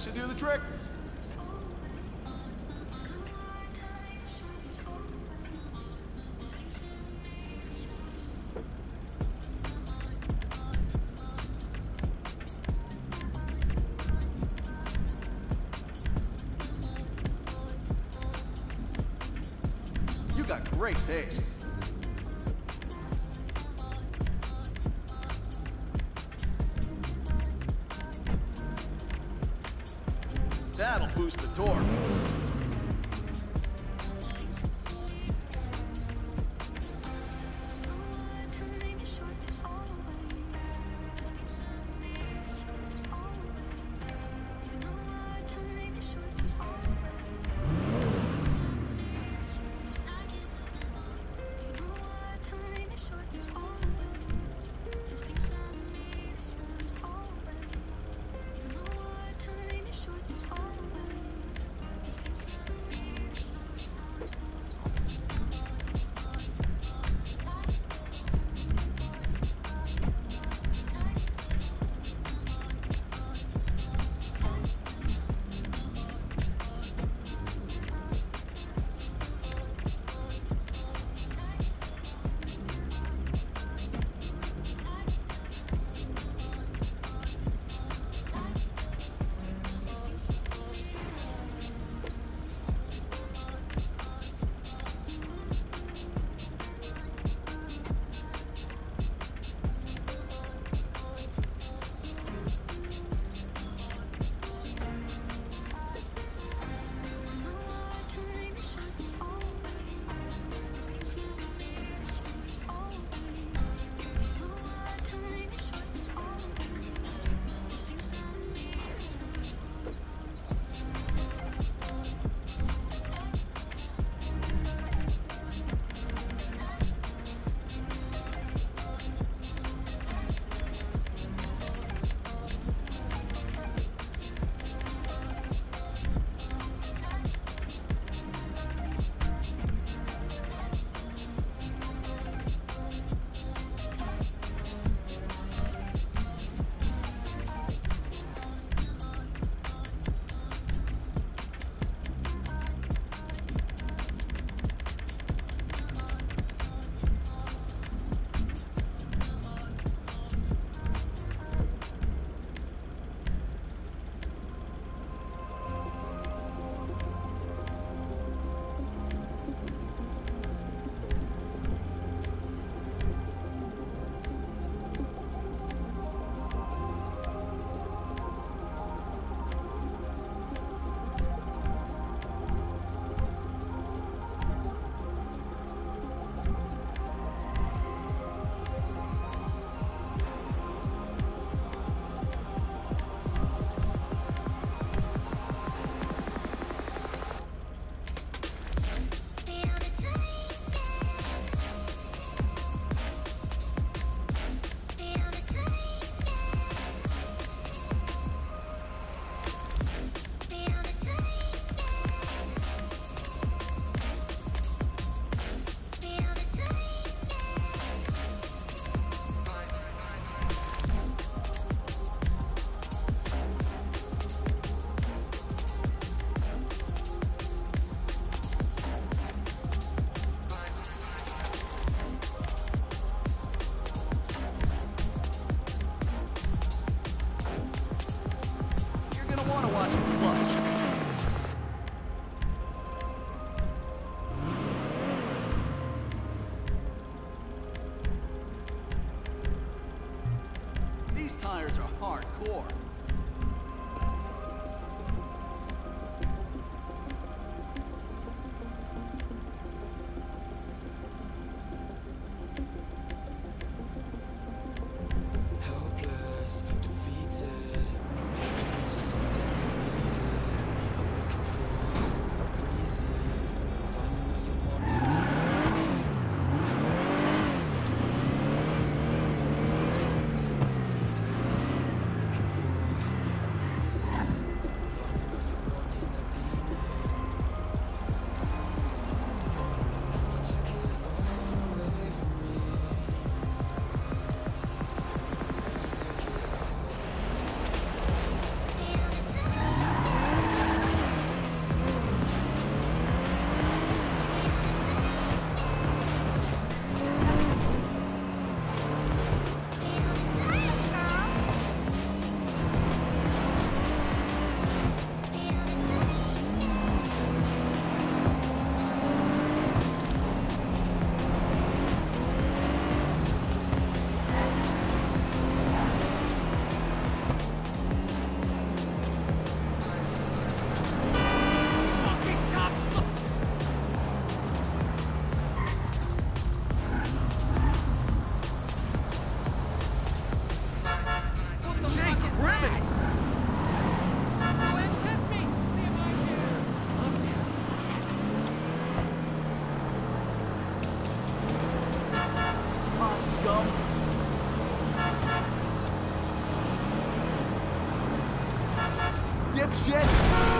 Should do the trick. You got great taste. Boost the torque. You're gonna want to watch the clutch. some. Dipshit!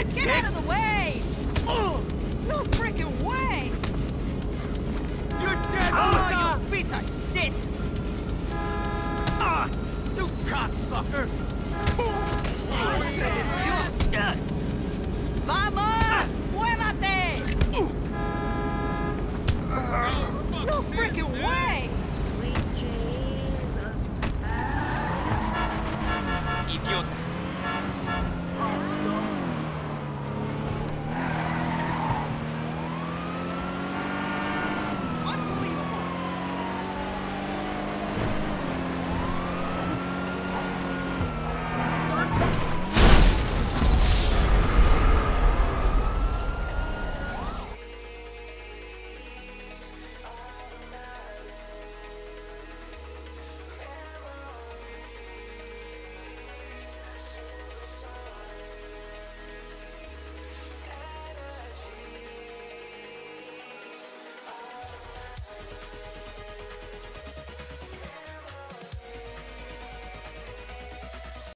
Get dick. out of the way! Ugh. No freaking way! You're dead, ah! oh, Luna! you piece of shit! Ah! You cocksucker! Oh, Mama!